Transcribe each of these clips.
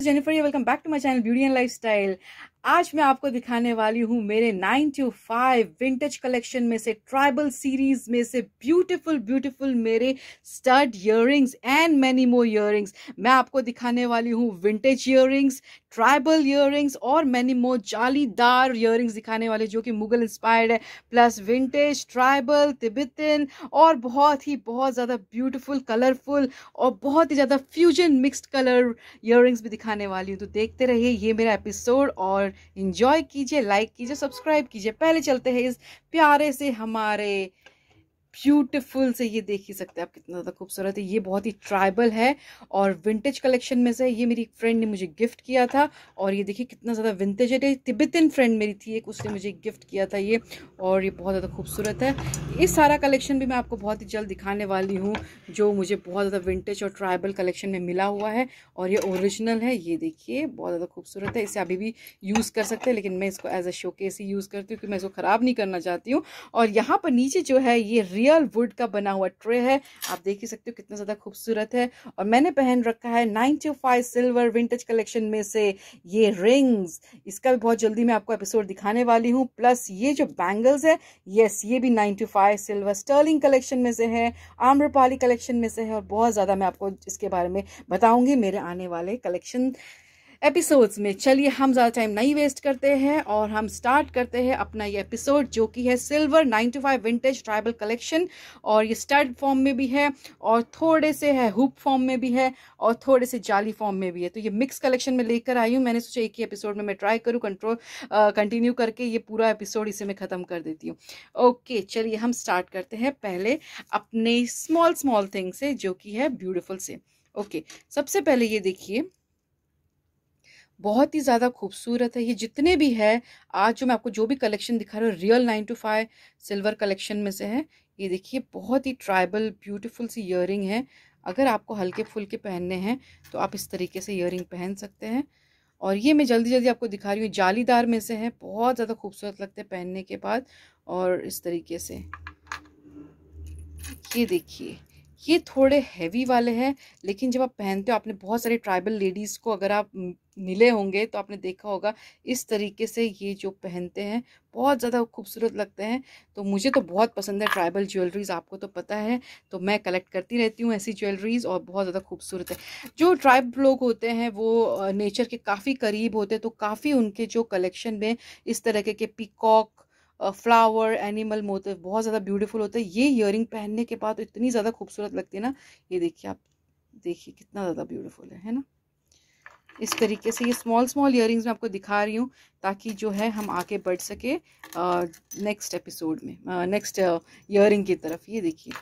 Jennifer. Welcome back to my channel Beauty and Lifestyle. आज मैं आपको दिखाने वाली हूँ मेरे nine two five vintage collection में से ट्राइबल सीरीज़ में से ब्यूटीफुल ब्यूटीफुल मेरे stud earrings and many more earrings मैं आपको दिखाने वाली हूँ विंटेज इयरिंग्स ट्राइबल इयरिंग्स और मैनी मोर जालीदार इयरिंग्स दिखाने वाले जो कि मुगल इंस्पायर्ड है। प्लस विंटेज ट्राइबल तिब्बतन और बहुत ही, बहुत ज़्यादा ब्यूटीफुल कलरफुल और बहुत ही ज़्यादा फ्यूजन मिक्सड कलर इयरिंग्स भी दिखाने वाली हूँ। तो देखते रहिए, ये मेरा एपिसोड और इंजॉय कीजिए लाइक कीजिए सब्सक्राइब कीजिए। पहले चलते हैं इस प्यारे से हमारे ब्यूटीफुल से ये देख ही सकते हैं आप कितना ज़्यादा खूबसूरत है। ये बहुत ही ट्राइबल है और विंटेज कलेक्शन में से ये मेरी एक फ्रेंड ने मुझे गिफ्ट किया था और ये देखिए कितना ज़्यादा विंटेज है। तिब्बतन फ्रेंड मेरी थी, एक उसने मुझे गिफ्ट किया था ये और ये बहुत ज़्यादा खूबसूरत है। इस सारा कलेक्शन भी मैं आपको बहुत ही जल्द दिखाने वाली हूँ, जो मुझे बहुत ज़्यादा विंटेज और ट्राइबल कलेक्शन में मिला हुआ है और ये ओरिजिनल है। ये देखिए, बहुत ज़्यादा खूबसूरत है। इसे अभी भी यूज़ कर सकते हैं, लेकिन मैं इसको एज अ शोकेस ही यूज़ करती हूँ क्योंकि मैं इसको ख़राब नहीं करना चाहती हूँ। और यहाँ पर नीचे जो है ये रियल वुड का बना हुआ ट्रे है। आप देख ही सकते हो कितना ज़्यादा खूबसूरत है। और मैंने पहन रखा है nine two five silver vintage collection में से ये रिंग्स इसका भी बहुत जल्दी मैं आपको एपिसोड दिखाने वाली हूँ। प्लस ये जो बैंगल्स है यस ये भी nine two five silver sterling collection में से है, आम्रपाली कलेक्शन में से है। और बहुत ज़्यादा मैं आपको इसके बारे में बताऊँगी मेरे आने वाले कलेक्शन एपिसोड्स में चलिए हम ज़्यादा टाइम नहीं वेस्ट करते हैं और हम स्टार्ट करते हैं अपना ये एपिसोड जो कि है silver nine two five vintage tribal collection और ये स्टड फॉर्म में भी है और थोड़े से है हुप फॉर्म में भी है और थोड़े से जाली फॉर्म में भी है। तो ये मिक्स कलेक्शन में लेकर आई हूँ। मैंने सोचा एक ही एपिसोड में मैं ट्राई करूँ कंट्रोल कंटिन्यू करके ये पूरा एपिसोड इसे मैं ख़त्म कर देती हूँ। ओके चलिए हम स्टार्ट करते हैं पहले अपने स्मॉल स्मॉल थिंग से जो कि है ब्यूटिफुल से। ओके सबसे पहले ये देखिए। बहुत ही ज़्यादा खूबसूरत है। ये जितने भी है, आज जो मैं आपको जो भी कलेक्शन दिखा रही हूँ real nine two five silver collection में से है, ये देखिए, बहुत ही ट्राइबल ब्यूटीफुल सी ईयर है। अगर आपको हल्के फुल्के पहनने हैं तो आप इस तरीके से ईयर पहन सकते हैं। और ये मैं जल्दी जल्दी आपको दिखा रही हूँ जालीदार में से है, बहुत ज़्यादा खूबसूरत लगते हैं पहनने के बाद और इस तरीके से। ये देखिए ये थोड़े हैवी वाले हैं, लेकिन जब आप पहनते हो, आपने बहुत सारे ट्राइबल लेडीज़ को अगर आप मिले होंगे तो आपने देखा होगा, इस तरीके से ये जो पहनते हैं, बहुत ज़्यादा खूबसूरत लगते हैं। तो मुझे तो बहुत पसंद है ट्राइबल ज्वेलरीज आपको तो पता है। तो मैं कलेक्ट करती रहती हूँ ऐसी ज्वेलरीज और बहुत ज़्यादा खूबसूरत है। जो ट्राइब लोग होते हैं, वो नेचर के काफ़ी करीब होते हैं तो काफ़ी उनके जो कलेक्शन में इस तरह के पिकॉक फ्लावर एनिमल मोटिव बहुत ज़्यादा ब्यूटीफुल होता है। ये ईयरिंग पहनने के बाद इतनी ज़्यादा खूबसूरत लगती है ना। ये देखिए आप, देखिए कितना ज़्यादा ब्यूटीफुल है है ना? इस तरीके से ये स्मॉल स्मॉल ईयरिंग्स मैं आपको दिखा रही हूँ ताकि जो है हम आगे बढ़ सके नेक्स्ट एपिसोड में नेक्स्ट ईयरिंग की तरफ़। ये देखिए,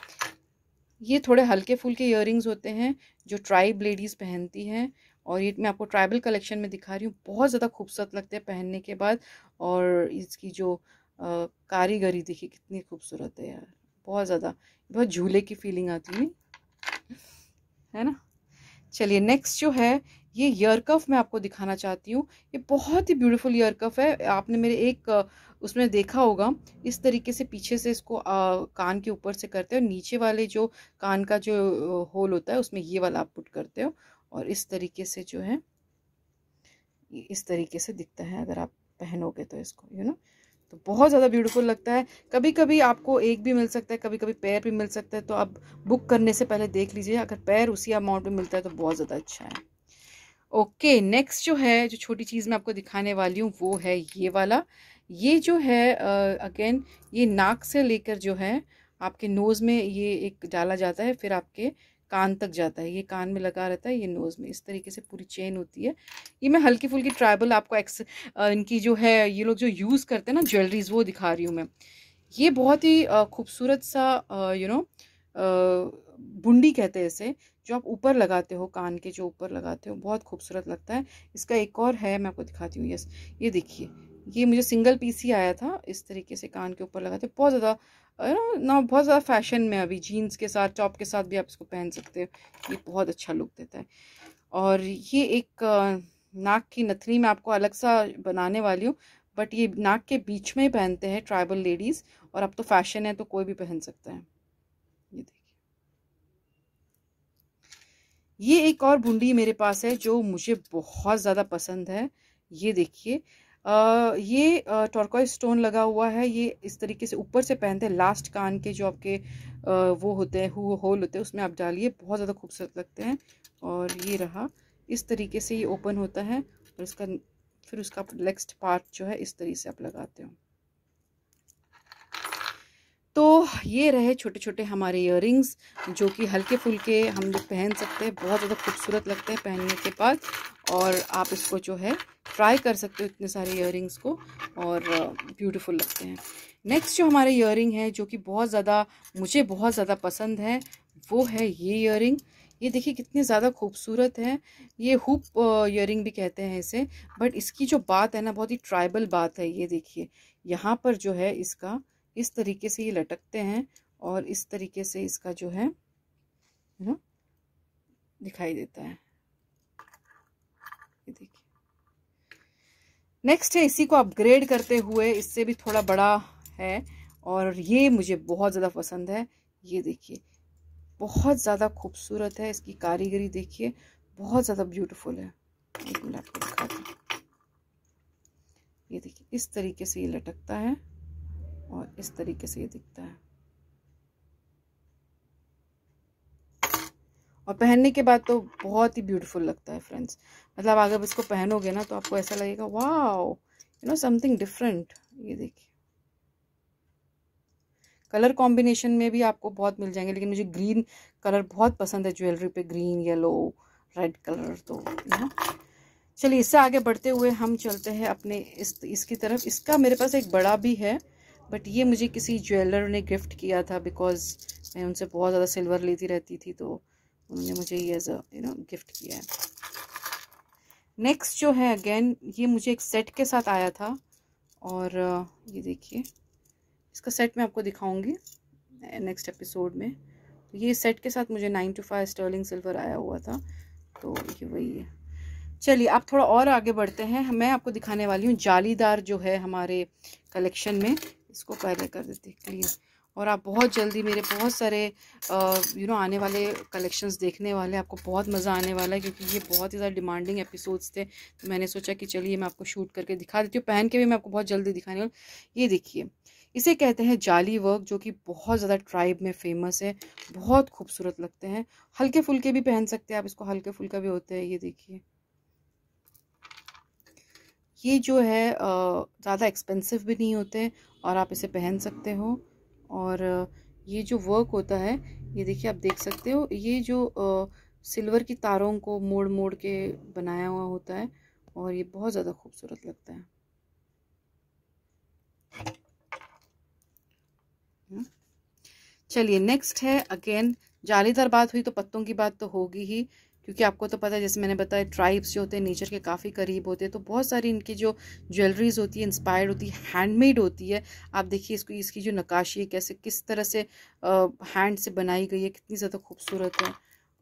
ये थोड़े हल्के फुल्के ईयरिंग्स होते हैं जो ट्राइब लेडीज़ पहनती हैं और ये मैं आपको ट्राइबल कलेक्शन में दिखा रही हूँ। बहुत ज़्यादा खूबसूरत लगते हैं पहनने के बाद और इसकी जो कारीगरी देखिए कितनी खूबसूरत है यार। बहुत ज़्यादा बहुत झूले की फीलिंग आती है। है ना? चलिए नेक्स्ट जो है ये ईयर कफ मैं आपको दिखाना चाहती हूँ। ये बहुत ही ब्यूटीफुल ईयर कफ है। आपने मेरे एक उसमें देखा होगा इस तरीके से पीछे से इसको आ, कान के ऊपर से करते हो नीचे वाले जो कान का जो होल होता है उसमें ये वाला आप पुट करते हो। और इस तरीके से जो है इस तरीके से दिखता है अगर आप पहनोगे तो इसको यू नो तो बहुत ज़्यादा ब्यूटीफुल लगता है। कभी कभी आपको एक भी मिल सकता है कभी कभी पैर भी मिल सकता है तो आप बुक करने से पहले देख लीजिए। अगर पैर उसी अमाउंट में मिलता है तो बहुत ज़्यादा अच्छा है। ओके नेक्स्ट जो है जो छोटी चीज़ मैं आपको दिखाने वाली हूँ वो है ये वाला। ये जो है अगेन uh, ये नाक से लेकर जो है आपके नोज़ में ये एक डाला जाता है फिर आपके कान तक जाता है, ये कान में लगा रहता है, ये नोज़ में, इस तरीके से पूरी चेन होती है। ये मैं हल्की फुल्की ट्राइबल आपको एक्स इनकी जो है, ये लोग जो यूज़ करते हैं ना ज्वेलरीज वो दिखा रही हूँ मैं। ये बहुत ही खूबसूरत सा यू नो बुंडी कहते हैं इसे, जो आप ऊपर लगाते हो, कान के जो ऊपर लगाते हो, बहुत खूबसूरत लगता है। इसका एक और है, मैं आपको दिखाती हूँ यस ये देखिए, ये मुझे सिंगल पीस ही आया था, इस तरीके से कान के ऊपर लगाते, बहुत ज़्यादा ना बहुत ज़्यादा फ़ैशन में अभी जीन्स के साथ टॉप के साथ भी आप इसको पहन सकते हो। ये बहुत अच्छा लुक देता है। और ये एक नाक की नथनी मैं आपको अलग सा बनाने वाली हूँ बट ये नाक के बीच में ही पहनते हैं ट्राइबल लेडीज़ और अब तो फ़ैशन है तो कोई भी पहन सकता है। ये देखिए। ये एक और बुंडी मेरे पास है जो मुझे बहुत ज़्यादा पसंद है। ये देखिए ये टॉर्कॉय स्टोन लगा हुआ है। ये इस तरीके से ऊपर से पहनते हैं। लास्ट कान के जो आपके वो होते हैं, हु, होल होते हैं, उसमें आप डालिए। बहुत ज़्यादा खूबसूरत लगते हैं। और ये रहा। इस तरीके से ये ओपन होता है और इसका फिर उसका नेक्स्ट पार्ट जो है, इस तरीके से आप लगाते हो। तो ये रहे छोटे छोटे हमारे इयर जो कि हल्के फुल्के हम लोग पहन सकते हैं, बहुत ज़्यादा खूबसूरत लगते हैं पहनने के बाद। और आप इसको जो है ट्राई कर सकते हो इतने सारे इयर को, और ब्यूटीफुल लगते हैं। नेक्स्ट जो हमारे इयर है, जो कि बहुत ज़्यादा, मुझे बहुत ज़्यादा पसंद है, वो है ये इयर ये देखिए कितनी ज़्यादा खूबसूरत है। ये हुप इयर भी कहते हैं इसे बट इसकी जो बात है ना, बहुत ही ट्राइबल बात है, ये देखिए। यहाँ पर जो है इसका इस तरीके से ये लटकते हैं और इस तरीके से इसका जो है ना दिखाई देता है। ये देखिए। नेक्स्ट है, इसी को अपग्रेड करते हुए इससे भी थोड़ा बड़ा है और ये मुझे बहुत ज़्यादा पसंद है। ये देखिए, बहुत ज़्यादा खूबसूरत है इसकी कारीगरी, देखिए, बहुत ज़्यादा ब्यूटीफुल है। एक मिनट आपको दिखाती ये देखिए, इस तरीके से ये लटकता है। और इस तरीके से ये दिखता है। और पहनने के बाद तो बहुत ही ब्यूटीफुल लगता है फ्रेंड्स मतलब अगर इसको पहनोगे ना तो आपको ऐसा लगेगा वाह यू नो समथिंग डिफरेंट ये देखिए। कलर कॉम्बिनेशन में भी आपको बहुत मिल जाएँगे, लेकिन मुझे ग्रीन कलर बहुत पसंद है ज्वेलरी पे ग्रीन येलो रेड कलर तो ना चलिए, इससे आगे बढ़ते हुए हम चलते हैं अपने इस, इसकी तरफ़। इसका मेरे पास एक बड़ा भी है बट ये मुझे किसी ज्वेलर ने गिफ्ट किया था बिकॉज़ मैं उनसे बहुत ज़्यादा सिल्वर लेती रहती थी तो उन्होंने मुझे ये एज यू नो गिफ्ट किया है। नेक्स्ट जो है अगेन ये मुझे एक सेट के साथ आया था और ये देखिए, इसका सेट मैं आपको दिखाऊँगी नेक्स्ट एपिसोड में। ये सेट के साथ मुझे nine two five sterling silver आया हुआ था तो ये वही है। चलिए, आप थोड़ा और आगे बढ़ते हैं। मैं आपको दिखाने वाली हूँ जालीदार जो है हमारे कलेक्शन में। इसको पहले कर देते क्लियर और आप बहुत जल्दी मेरे बहुत सारे यू नो आने वाले कलेक्शंस देखने वाले, आपको बहुत मज़ा आने वाला है, क्योंकि ये बहुत ही ज़्यादा डिमांडिंग एपिसोड्स थे। तो मैंने सोचा कि चलिए मैं आपको शूट करके दिखा देती हूँ। पहन के भी मैं आपको बहुत जल्दी दिखाने वाली ये देखिए, इसे कहते हैं जाली वर्क जो कि बहुत ज़्यादा ट्राइब में फ़ेमस है, बहुत खूबसूरत लगते हैं। हल्के फुल्के भी पहन सकते हैं आप, इसको हल्के फुल्का भी होते हैं, ये देखिए। ये जो है ज़्यादा एक्सपेंसिव भी नहीं होते और आप इसे पहन सकते हो। और ये जो वर्क होता है, ये देखिए आप देख सकते हो, ये जो सिल्वर की तारों को मोड़ मोड़ के बनाया हुआ होता है और ये बहुत ज़्यादा खूबसूरत लगता है। हम्म। चलिए नेक्स्ट है अगेन जालीदार बात हुई तो पत्तों की बात तो होगी ही। क्योंकि आपको तो पता है जैसे मैंने बताया ट्राइब्स जो होते हैं नेचर के काफ़ी करीब होते हैं तो बहुत सारी इनकी जो ज्वेलरीज होती है इंस्पायर्ड होती है हैंडमेड होती है। आप देखिए इसको इसकी जो नकाशी है कैसे किस तरह से आ, हैंड से बनाई गई है कितनी ज़्यादा खूबसूरत है।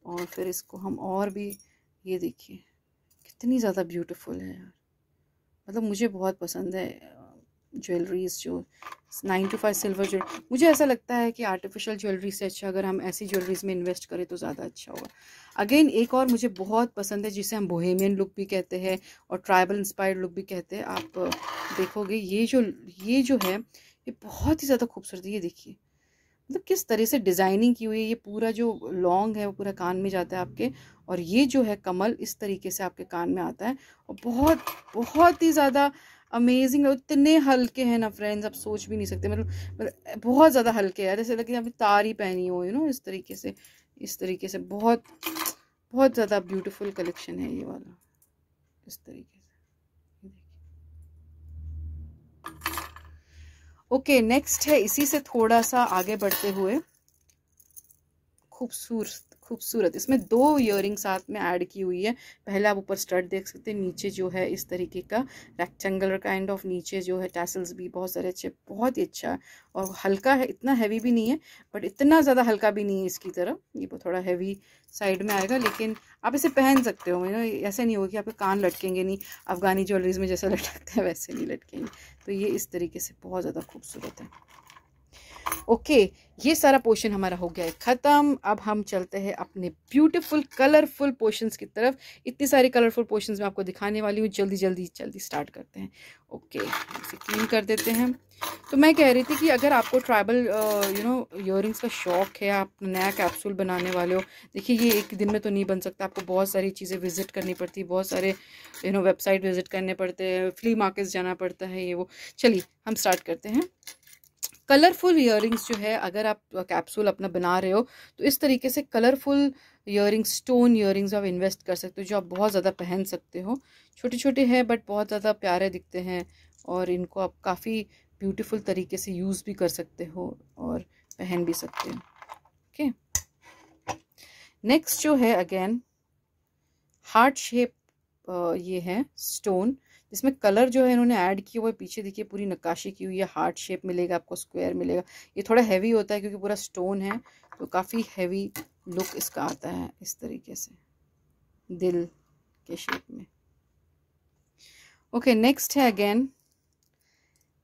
और फिर इसको हम और भी ये देखिए कितनी ज़्यादा ब्यूटीफुल है यार। मतलब मुझे बहुत पसंद है ज्वेलरीज जो nine two five silver jewellery मुझे ऐसा लगता है कि आर्टिफिशियल ज्वेलरी से अच्छा अगर हम ऐसी ज्वेलरीज में इन्वेस्ट करें तो ज़्यादा अच्छा होगा। अगेन एक और मुझे बहुत पसंद है, जिसे हम बोहेमियन लुक भी कहते हैं और ट्राइबल इंस्पायर्ड लुक भी कहते हैं, आप देखोगे, ये जो ये जो है, ये बहुत ही ज़्यादा खूबसूरत है, ये देखिए। मतलब किस तरह से डिज़ाइनिंग की हुई है, ये पूरा जो लॉन्ग है, वो पूरा कान में जाता है आपके, और ये जो है कमल, इस तरीके से आपके कान में आता है, और बहुत बहुत ही ज़्यादा अमेजिंग इतने हल्के हैं ना फ्रेंड्स आप सोच भी नहीं सकते। मतलब, मतलब बहुत ज़्यादा हल्के हैं। जैसे लगे आपने तार ही पहनी हो यू नो इस तरीके से इस तरीके से। बहुत बहुत ज़्यादा ब्यूटीफुल कलेक्शन है ये वाला। इस तरीके से। ओके नेक्स्ट है इसी से थोड़ा सा आगे बढ़ते हुए। खूबसूरत। खूबसूरत। इसमें दो इयर साथ में ऐड की हुई है। पहले आप ऊपर स्टड देख सकते हैं, नीचे जो है इस तरीके का रेक्टेंगुलर काइंड ऑफ़ नीचे जो है टैसल्स भी बहुत सारे अच्छे, बहुत ही अच्छा है और हल्का है, इतना हैवी भी नहीं है बट इतना ज़्यादा हल्का भी नहीं है इसकी तरफ़। ये थोड़ा हैवी साइड में आएगा, लेकिन आप इसे पहन सकते हो। नो ऐसे नहीं होगा कि आपके कान लटकेंगे नहीं, अफ़गानी ज्वेलरीज में जैसा लटकते हैं, वैसे नहीं लटकेंगे। तो ये इस तरीके से बहुत ज़्यादा खूबसूरत है। ओके, ये सारा पोर्शन हमारा हो गया है। ख़त्म। अब हम चलते हैं अपने ब्यूटीफुल कलरफुल पोर्शंस की तरफ़। इतनी सारी कलरफुल पोर्शंस मैं आपको दिखाने वाली हूँ। जल्दी जल्दी जल्दी स्टार्ट करते हैं। ओके, इसे क्लीन कर देते हैं। तो मैं कह रही थी कि अगर आपको ट्राइबल यू नो इयरिंग्स का शौक़ है, आप नया कैप्सूल बनाने वाले हो, देखिए ये एक दिन में तो नहीं बन सकता। आपको बहुत सारी चीज़ें विज़िट करनी पड़ती है। बहुत सारे यू नो वेबसाइट विज़िट करने पड़ते हैं। फ्ली मार्केट्स जाना पड़ता है, ये वो। चलिए, हम स्टार्ट करते हैं। कलरफुल इयरिंग्स जो है, अगर आप कैप्सूल अपना बना रहे हो तो इस तरीके से कलरफुल इयरिंग्स स्टोन इयरिंग्स आप इन्वेस्ट कर सकते हो, जो आप बहुत ज़्यादा पहन सकते हो। छोटे छोटे हैं बट बहुत ज़्यादा प्यारे दिखते हैं, और इनको आप काफ़ी ब्यूटीफुल तरीके से यूज़ भी कर सकते हो, और पहन भी सकते हो। ओके? नेक्स्ट जो है अगेन हार्ट शेप ये है स्टोन जिसमें कलर जो है इन्होंने ऐड किया हुआ है पीछे देखिए पूरी नक्काशी की हुई है, हार्ट शेप मिलेगा, आपको स्क्वायर मिलेगा। ये थोड़ा हैवी होता है क्योंकि पूरा स्टोन है तो काफ़ी हैवी लुक इसका आता है इस तरीके से, दिल के शेप में। ओके नेक्स्ट है अगेन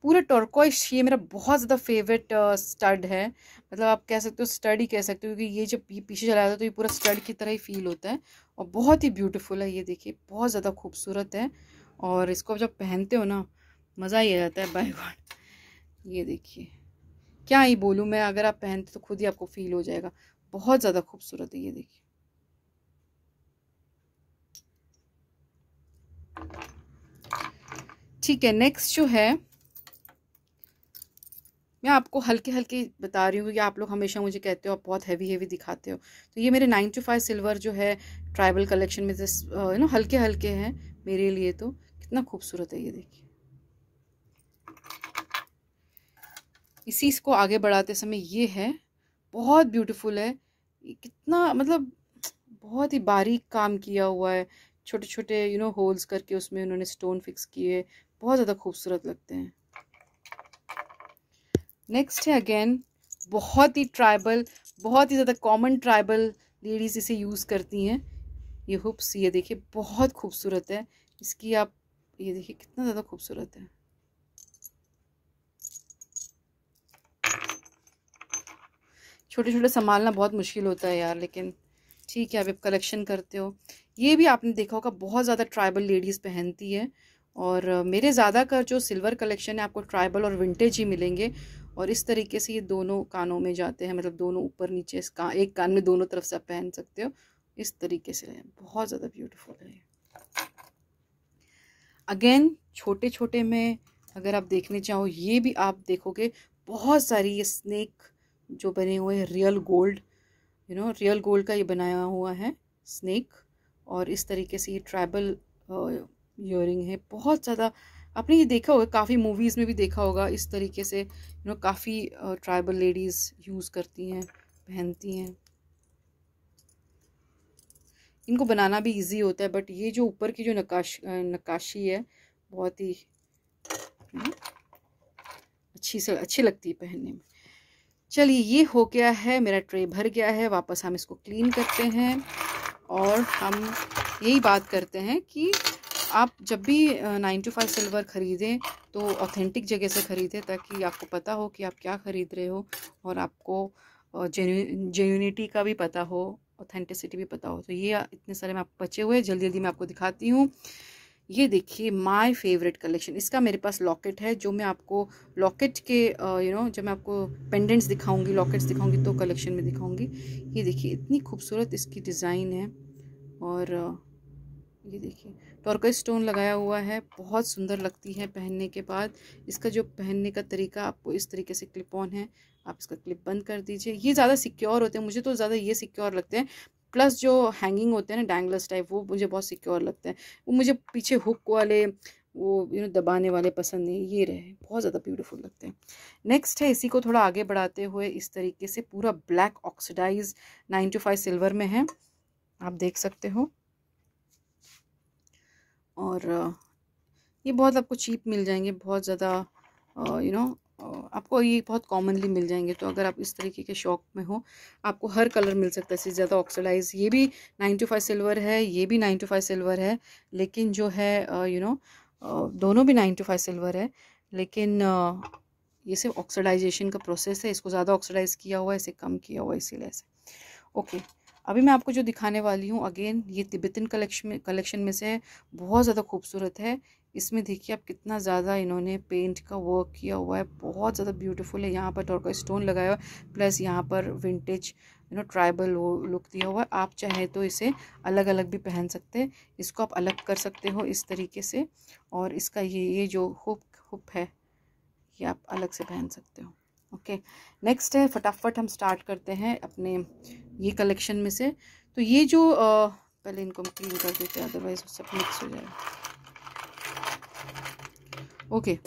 पूरा टॉर्कोइश ये मेरा बहुत ज़्यादा फेवरेट स्टड है। मतलब आप कह सकते हो स्टड ही कह सकते हो, क्योंकि ये जब ये पीछे चला जाता है तो ये पूरा स्टड की तरह ही फील होता है। और बहुत ही ब्यूटीफुल है ये देखिए, बहुत ज़्यादा खूबसूरत है। और इसको जब पहनते हो ना, मज़ा ही आ जाता है बाय गॉड ये देखिए। क्या ही बोलूँ मैं, अगर आप पहनते तो खुद ही आपको फील हो जाएगा। बहुत ज़्यादा खूबसूरत है ये देखिए। ठीक है नेक्स्ट जो है, मैं आपको हल्के हल्के बता रही हूँ क्योंकि आप लोग हमेशा मुझे कहते हो, आप बहुत हैवी हैवी दिखाते हो। तो ये मेरे नाइन टू फाइव सिल्वर जो है ट्राइबल कलेक्शन में यू नो हल्के हल्के हैं। मेरे लिए तो कितना खूबसूरत है ये देखिए। इसी इसको आगे बढ़ाते समय ये है, बहुत ब्यूटीफुल है। कितना मतलब बहुत ही बारीक काम किया हुआ है। छोटे छोटे यू नो होल्स करके उसमें उन्होंने स्टोन फिक्स किए। बहुत ज़्यादा खूबसूरत लगते हैं। नेक्स्ट है अगेन बहुत ही ट्राइबल बहुत ही ज़्यादा कॉमन ट्राइबल लेडीज़ इसे यूज़ करती हैं। ये हुप्स ये देखिए, बहुत खूबसूरत है। इसकी आप, ये देखिए, कितना ज़्यादा खूबसूरत है। छोटे छोटे संभालना बहुत मुश्किल होता है यार, लेकिन ठीक है, आप कलेक्शन करते हो। ये भी आपने देखा होगा, बहुत ज़्यादा ट्राइबल लेडीज़ पहनती है और मेरे ज़्यादातर जो सिल्वर कलेक्शन है, आपको ट्राइबल और विंटेज ही मिलेंगे और इस तरीके से ये दोनों कानों में जाते हैं मतलब दोनों ऊपर नीचे इस का, एक कान में दोनों तरफ़ से आप पहन सकते हो। इस तरीके से बहुत ज़्यादा ब्यूटीफुल है। अगेन छोटे छोटे में अगर आप देखने चाहो, ये भी आप देखोगे, बहुत सारी ये स्नेक जो बने हुए हैं real gold you know real gold का ये बनाया हुआ है स्नेक और इस तरीके से ये ट्राइबल ईयरिंग है। बहुत ज़्यादा, आपने ये देखा होगा, काफ़ी मूवीज़ में भी देखा होगा, इस तरीके से यू नो काफ़ी ट्राइबल लेडीज़ यूज़ करती हैं, पहनती हैं। इनको बनाना भी इजी होता है बट ये जो ऊपर की जो नकाश नकाशी है, बहुत ही अच्छी से, अच्छी लगती है पहनने में। चलिए, ये हो गया है, मेरा ट्रे भर गया है, वापस हम इसको क्लीन करते हैं और हम यही बात करते हैं कि आप जब भी नाइन टू फाइव सिल्वर ख़रीदें तो ऑथेंटिक जगह से ख़रीदें ताकि आपको पता हो कि आप क्या ख़रीद रहे हो और आपको जेन्यूनिटी का भी पता हो ऑथेंटिसिटी भी पता हो तो ये इतने सारे मैं आपको बचे हुए जल्दी जल्दी मैं आपको दिखाती हूँ। ये देखिए माय फेवरेट कलेक्शन इसका मेरे पास लॉकेट है, जो मैं आपको लॉकेट के यू नो जब मैं आपको पेंडेंट्स दिखाऊँगी लॉकेट्स दिखाऊँगी तो कलेक्शन में दिखाऊँगी। ये देखिए, इतनी खूबसूरत इसकी डिज़ाइन है, और ये देखिए टॉर्का स्टोन लगाया हुआ है, बहुत सुंदर लगती है पहनने के बाद। इसका जो पहनने का तरीका आपको इस तरीके से क्लिप ऑन है आप इसका क्लिप बंद कर दीजिए। ये ज़्यादा सिक्योर होते हैं, मुझे तो ज़्यादा ये सिक्योर लगते हैं। प्लस जो हैंगिंग होते हैं ना डैंगलस टाइप वो मुझे बहुत सिक्योर लगते हैं। वो मुझे पीछे हुक वाले, वो यू नो दबाने वाले पसंद नहीं, ये रहे। बहुत ज़्यादा ब्यूटीफुल लगते हैं। नेक्स्ट है, इसी को थोड़ा आगे बढ़ाते हुए इस तरीके से पूरा black oxidise nine two five silver में है। आप देख सकते हो। और ये बहुत आपको चीप मिल जाएँगे, बहुत ज़्यादा यू नो आपको ये बहुत कॉमनली मिल जाएँगे। तो अगर आप इस तरीके के शौक में हो, आपको हर कलर मिल सकता है इससे ज़्यादा ऑक्सीडाइज ये भी नाइन टू फाइव सिल्वर है, ये भी नाइन टू फाइव सिल्वर है, लेकिन जो है यू नो दोनों भी नाइन टू फाइव सिल्वर है, लेकिन ये सिर्फ़ ऑक्सीडाइजेशन का प्रोसेस है, इसको ज़्यादा ऑक्सीडाइज किया हुआ है, इसे कम किया हुआ है, इसीलिए से ओके अभी मैं आपको जो दिखाने वाली हूँ अगेन ये तिब्बतन कलेक्शन कलेक्शन में से बहुत ज़्यादा खूबसूरत है। इसमें देखिए आप कितना ज़्यादा इन्होंने पेंट का वर्क किया हुआ है। बहुत ज़्यादा ब्यूटीफुल है यहाँ पर टॉर्का स्टोन लगाया हुआ है। प्लस यहाँ पर विंटेज यू नो ट्राइबल वो लुक दिया हुआ है। आप चाहें तो इसे अलग अलग भी पहन सकते हैं। इसको आप अलग कर सकते हो इस तरीके से। और इसका ये ये जो हुप हुप है ये आप अलग से पहन सकते हो। ओके नेक्स्ट है फटाफट हम स्टार्ट करते हैं अपने ये कलेक्शन में से। तो ये जो आ, पहले इनको हम क्लीन कर देते हैं अदरवाइज़ सब मिक्स हो जाएगा। ओके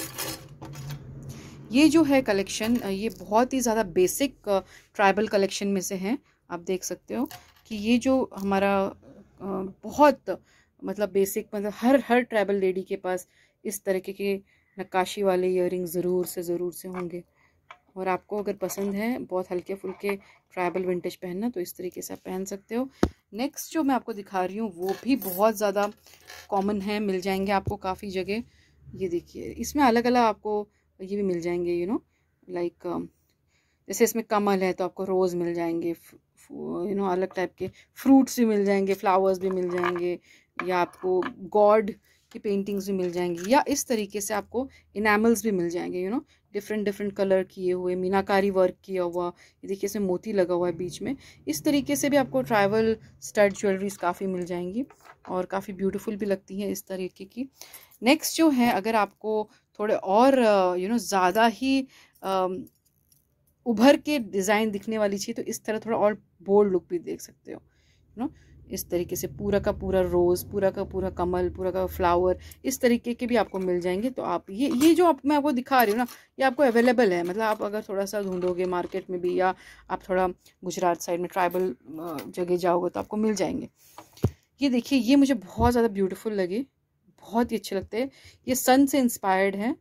ये जो है कलेक्शन ये बहुत ही ज़्यादा बेसिक ट्राइबल कलेक्शन में से है। आप देख सकते हो कि ये जो हमारा बहुत मतलब बेसिक मतलब हर हर ट्राइबल लेडी के पास इस तरीके के नक्काशी वाले इयर ज़रूर से ज़रूर से होंगे। और आपको अगर पसंद है बहुत हल्के फुल्के ट्राइबल विंटेज पहनना तो इस तरीके से आप पहन सकते हो। नेक्स्ट जो मैं आपको दिखा रही हूँ, वो भी बहुत ज़्यादा कॉमन है, मिल जाएँगे आपको काफ़ी जगह। ये देखिए, इसमें अलग अलग आपको ये भी मिल जाएँगे यू नो लाइक जैसे इसमें कमल है तो आपको रोज़ मिल जाएँगे यू नो अलग टाइप के फ्रूट्स भी मिल जाएँगे फ्लावर्स भी मिल जाएँगे, या आपको गॉड की पेंटिंग्स भी मिल जाएँगी, या इस तरीके से आपको इनामल्स भी मिल जाएँगे you know different different colour किए हुए, मीनाकारी वर्क किया हुआ, ये देखिए इसमें मोती लगा हुआ है बीच में, इस तरीके से भी आपको ट्राइवल स्टड ज्वेलरीज काफ़ी मिल जाएँगी, और काफ़ी ब्यूटीफुल भी लगती हैं इस तरीके की। नेक्स्ट जो है, अगर आपको थोड़े और यू नो ज़्यादा ही उभर के डिज़ाइन दिखने वाली चाहिए तो इस तरह थोड़ा और बोल्ड लुक भी देख सकते हो यू नो इस तरीके से पूरा का पूरा रोज़ पूरा का पूरा कमल, पूरा का फ्लावर इस तरीके के भी आपको मिल जाएँगे। तो आप ये ये जो आप, मैं आपको दिखा रही हूँ ना, ये आपको अवेलेबल है। मतलब आप अगर थोड़ा सा ढूंढोगे मार्केट में भी या आप थोड़ा गुजरात साइड में ट्राइबल जगह जाओगे तो आपको मिल जाएँगे। ये देखिए, ये मुझे बहुत ज़्यादा ब्यूटीफुल लगे। बहुत ही अच्छे लगते हैं। ये सन से इंस्पायर्ड हैं।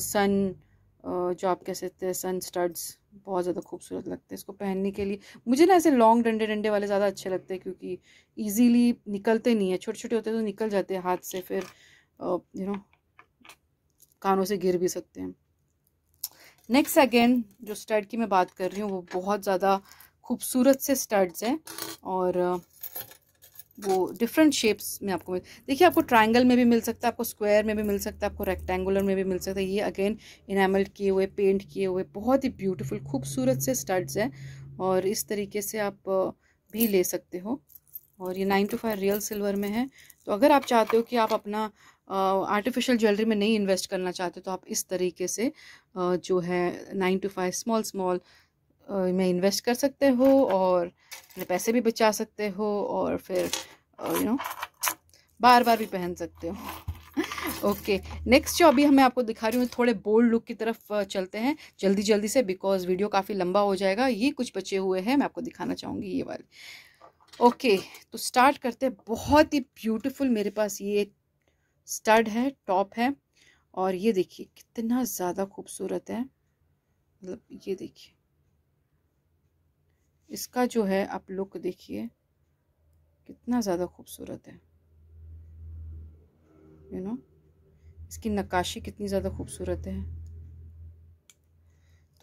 सन जो आप कह सकते हैं, सन स्टड्स बहुत ज़्यादा खूबसूरत लगते हैं इसको पहनने के लिए। मुझे ना ऐसे लॉन्ग डंडे डंडे वाले ज़्यादा अच्छे लगते हैं क्योंकि इजीली निकलते नहीं है। छोटे छोटे होते तो निकल जाते हैं हाथ से, फिर यू नो कानों से गिर भी सकते हैं। नेक्स्ट अगेन जो स्टड की मैं बात कर रही हूँ, वो बहुत ज़्यादा खूबसूरत से स्टड्स हैं और वो डिफरेंट शेप्स में आपको मिल, देखिए आपको ट्रायंगल में भी मिल सकता है, आपको स्क्वायर में भी मिल सकता है, आपको रेक्टेंगुलर में भी मिल सकता है। ये अगेन इनामल किए हुए पेंट किए हुए, बहुत ही ब्यूटीफुल खूबसूरत से स्टड्स हैं और इस तरीके से आप भी ले सकते हो। और ये nine two five real silver में है। तो अगर आप चाहते हो कि आप अपना आर्टिफिशियल ज्वेलरी में नहीं इन्वेस्ट करना चाहते तो आप इस तरीके से जो है nine two five small small में इन्वेस्ट कर सकते हो और अपने पैसे भी बचा सकते हो और फिर यू नो बार बार भी पहन सकते हो। ओके नेक्स्ट जो अभी हमें आपको दिखा रही हूँ थोड़े बोल्ड लुक की तरफ़ चलते हैं। जल्दी जल्दी से बिकॉज़ वीडियो काफ़ी लंबा हो जाएगा। ये कुछ बचे हुए हैं मैं आपको दिखाना चाहूँगी ये वाले। ओके okay, तो स्टार्ट करते हैं। बहुत ही ब्यूटीफुल मेरे पास ये स्टड है टॉप है। और ये देखिए कितना ज़्यादा खूबसूरत है। मतलब ये देखिए। इसका जो है आप लुक देखिए कितना ज़्यादा खूबसूरत है। You you know know? इसकी नक्काशी कितनी ज़्यादा खूबसूरत है।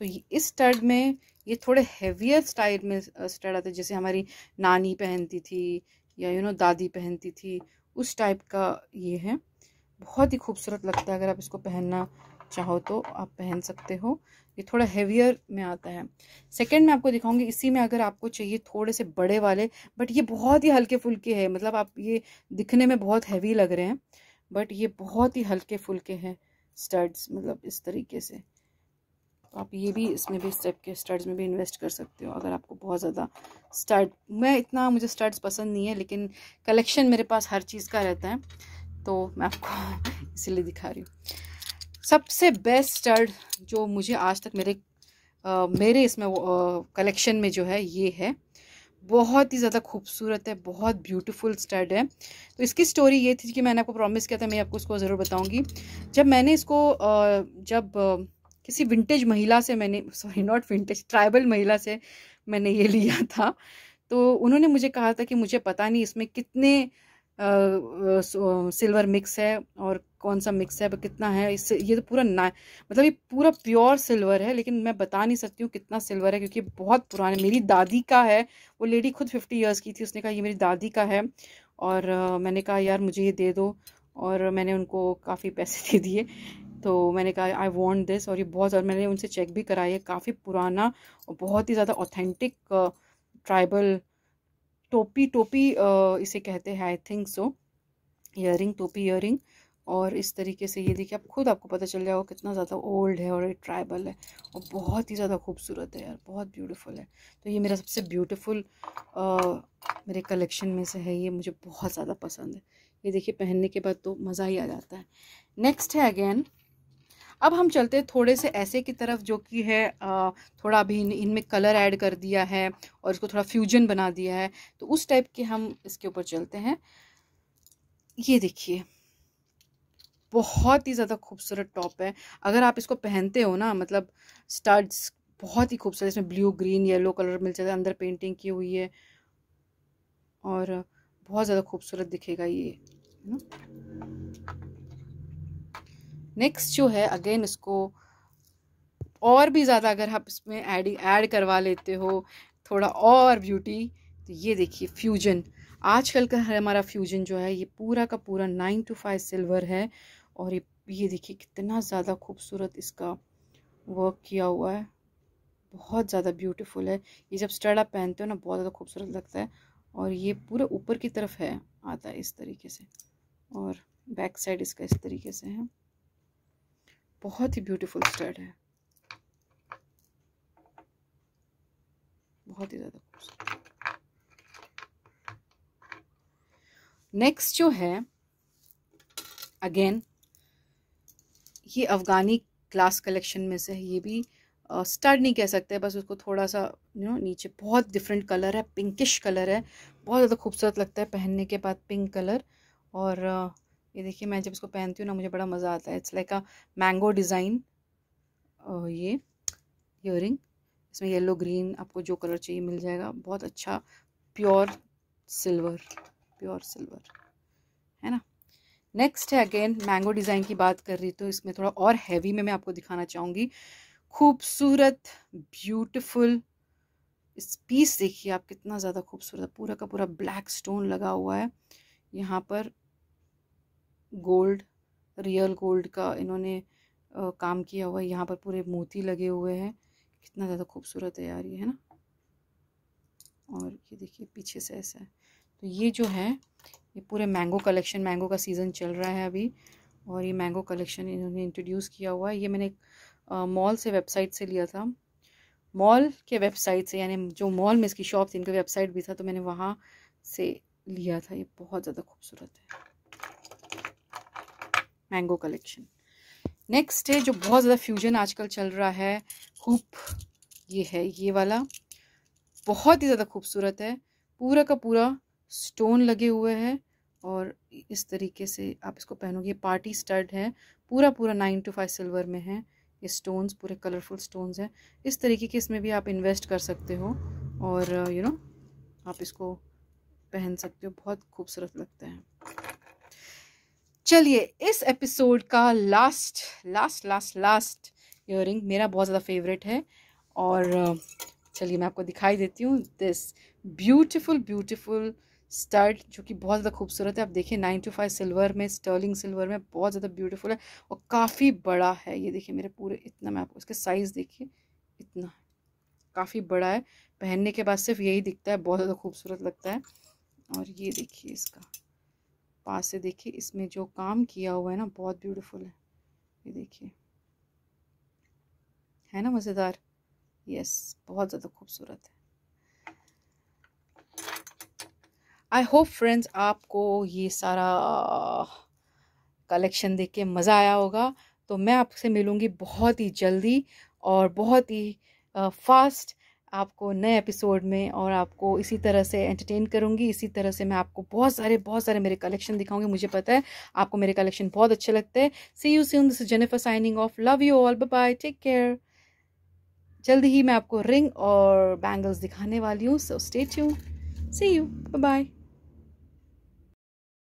तो इस स्टड में ये थोड़े हेवियर स्टाइल में स्टड आते जैसे हमारी नानी पहनती थी या यू you नो know, दादी पहनती थी उस टाइप का ये है। बहुत ही खूबसूरत लगता है अगर आप इसको पहनना चाहो तो आप पहन सकते हो। ये थोड़ा हेवियर में आता है। सेकंड मैं आपको दिखाऊँगी, इसी में अगर आपको चाहिए थोड़े से बड़े वाले बट ये बहुत ही हल्के फुल्के हैं मतलब आप ये दिखने में बहुत हैवी लग रहे हैं बट ये बहुत ही हल्के फुल्के हैं स्टड्स मतलब इस तरीके से। तो आप ये भी इसमें भी इस स्टेप के स्टड्स में भी इन्वेस्ट कर सकते हो, अगर आपको बहुत ज़्यादा स्टड मैं इतना, मुझे स्टड्स पसंद नहीं है, लेकिन कलेक्शन मेरे पास हर चीज़ का रहता है तो मैं आपको इसीलिए दिखा रही हूँ। सबसे बेस्ट स्टड जो मुझे आज तक मेरे आ, मेरे इसमें कलेक्शन में जो है ये है। बहुत ही ज़्यादा खूबसूरत है बहुत ब्यूटीफुल स्टड है। तो इसकी स्टोरी ये थी कि मैंने आपको प्रॉमिस किया था मैं आपको इसको ज़रूर बताऊँगी। जब मैंने इसको जब किसी विंटेज महिला से मैंने सॉरी नॉट विंटेज ट्राइबल महिला से मैंने ये लिया था तो उन्होंने मुझे कहा था कि मुझे पता नहीं इसमें कितने सिल्वर मिक्स है और कौन सा मिक्स है कितना है इससे ये तो पूरा ना मतलब ये पूरा प्योर सिल्वर है, लेकिन मैं बता नहीं सकती हूँ कितना सिल्वर है, क्योंकि बहुत पुराने, मेरी दादी का है, वो लेडी खुद फिफ्टी ईयर्स की थी, उसने कहा, ये मेरी दादी का है। और मैंने कहा, यार, मुझे ये दे दो। और मैंने उनको काफ़ी पैसे दे दिए तो मैंने कहा आई वॉन्ट दिस और ये बहुत ज़्यादा, मैंने उनसे चेक भी कराई है, काफ़ी पुराना और बहुत ही ज़्यादा ऑथेंटिक ट्राइबल टोपी टोपी इसे कहते हैं आई थिंक सो ईयरिंग टोपी ईयरिंग और इस तरीके से ये देखिए, आप खुद आपको पता चल जाएगा कितना ज़्यादा ओल्ड है और ये ट्राइबल है और बहुत ही ज़्यादा खूबसूरत है यार, बहुत ब्यूटीफुल है। तो ये मेरा सबसे ब्यूटीफुल मेरे कलेक्शन में से है, ये मुझे बहुत ज़्यादा पसंद है। ये देखिए, पहनने के बाद तो मज़ा ही आ जाता है। नेक्स्ट है अगेन अब हम चलते हैं थोड़े से ऐसे की तरफ़ जो कि है थोड़ा अभी इन, इनमें कलर ऐड कर दिया है और इसको थोड़ा फ्यूजन बना दिया है। तो उस टाइप के हम इसके ऊपर चलते हैं। ये देखिए, बहुत ही ज़्यादा खूबसूरत टॉप है। अगर आप इसको पहनते हो ना मतलब स्टड्स बहुत ही खूबसूरत, इसमें ब्लू ग्रीन येलो कलर मिल जाता है, अंदर पेंटिंग की हुई है। और बहुत ज़्यादा खूबसूरत दिखेगा ये, है ना? नेक्स्ट जो है अगेन इसको और भी ज़्यादा अगर आप इसमें ऐड ऐड करवा लेते हो, थोड़ा और ब्यूटी तो ये देखिए फ्यूजन आजकल का हमारा फ्यूजन जो है, ये पूरा का पूरा नाइन टू फाइव सिल्वर है और ये ये देखिए कितना ज़्यादा खूबसूरत इसका वर्क किया हुआ है। बहुत ज़्यादा ब्यूटीफुल है। ये जब स्टर्ड आप पहनते हो ना, बहुत ज़्यादा खूबसूरत लगता है और ये पूरे ऊपर की तरफ़ है, आता है इस तरीके से और बैक साइड इसका इस तरीके से है। बहुत ही ब्यूटीफुल स्टड है। बहुत ही ज़्यादा खूबसूरत। नेक्स्ट जो है अगेन ये अफ़गानी क्लास कलेक्शन में से है, ये भी स्टार्ट नहीं कह सकते, बस उसको थोड़ा सा यू नो नीचे बहुत डिफरेंट कलर है पिंकिश कलर है, बहुत ज़्यादा खूबसूरत लगता है पहनने के बाद पिंक कलर और ये देखिए, मैं जब इसको पहनती हूँ ना, मुझे बड़ा मज़ा आता है। It's like a mango design ये इयरिंग इसमें येलो ग्रीन आपको जो कलर चाहिए मिल जाएगा। बहुत अच्छा प्योर सिल्वर प्योर सिल्वर है ना? नेक्स्ट है अगेन मैंगो डिज़ाइन की बात कर रही तो इसमें थोड़ा और हैवी में मैं आपको दिखाना चाहूँगी। खूबसूरत ब्यूटिफुल इस पीस देखिए आप कितना ज़्यादा खूबसूरत, पूरा का पूरा ब्लैक स्टोन लगा हुआ है। यहाँ पर गोल्ड रियल गोल्ड का इन्होंने आ, काम किया हुआ है। यहाँ पर पूरे मोती लगे हुए हैं। कितना ज़्यादा खूबसूरत है यार ये है ना? और ये देखिए पीछे से ऐसा है। तो ये जो है ये पूरे मैंगो कलेक्शन मैंगो का सीज़न चल रहा है अभी। और ये मैंगो कलेक्शन इन्होंने इंट्रोड्यूस किया हुआ है। ये मैंने मॉल से वेबसाइट से लिया था। मॉल के वेबसाइट से यानी जो मॉल में इसकी शॉप थी इनका वेबसाइट भी था तो मैंने वहाँ से लिया था। ये बहुत ज़्यादा खूबसूरत है। मैंगो कलेक्शन नेक्स्ट है जो बहुत ज़्यादा फ्यूजन आजकल चल रहा है, हुप, ये है, ये वाला। बहुत ही ज़्यादा खूबसूरत है। पूरा का पूरा स्टोन लगे हुए हैं और इस तरीके से आप इसको पहनोगे। पार्टी स्टड है। पूरा पूरा नाइन टू फाइव सिल्वर में है। ये स्टोन्स पूरे कलरफुल स्टोन्स हैं। इस तरीके के इसमें भी आप इन्वेस्ट कर सकते हो और यू नो आप इसको पहन सकते हो। बहुत खूबसूरत लगता है। चलिए, इस एपिसोड का last last last last earring मेरा बहुत ज़्यादा फेवरेट है और, चलिए मैं आपको दिखाई देती हूँ दिस ब्यूटीफुल ब्यूटीफुल स्टड जो कि बहुत ज़्यादा खूबसूरत है। आप देखिए नाइन टू फाइव सिल्वर में स्टर्लिंग सिल्वर में बहुत ज़्यादा ब्यूटीफुल है और काफ़ी बड़ा है। ये देखिए मेरे पूरे इतना, मैं आपको इसके साइज़ देखिए, इतना, काफ़ी बड़ा है। पहनने के बाद सिर्फ़ यही दिखता है, बहुत ज़्यादा खूबसूरत लगता है। और ये देखिए इसका। पास से देखिए, इसमें जो काम किया हुआ है ना, बहुत ब्यूटीफुल है। ये देखिए। है ना, मज़ेदार? यस बहुत ज़्यादा खूबसूरत है। आई होप फ्रेंड्स आपको ये सारा कलेक्शन देख के मज़ा आया होगा। तो मैं आपसे मिलूँगी बहुत ही जल्दी और बहुत ही फास्ट आपको नए एपिसोड में और आपको इसी तरह से एंटरटेन करूँगी। इसी तरह से मैं आपको बहुत सारे बहुत सारे मेरे कलेक्शन दिखाऊँगी। मुझे पता है, आपको मेरे कलेक्शन बहुत अच्छे लगते हैं। See you see this Jennifer signing off love you all bye take care जल्दी ही मैं आपको रिंग और बैंगल्स दिखाने वाली हूँ so stay tune see you bye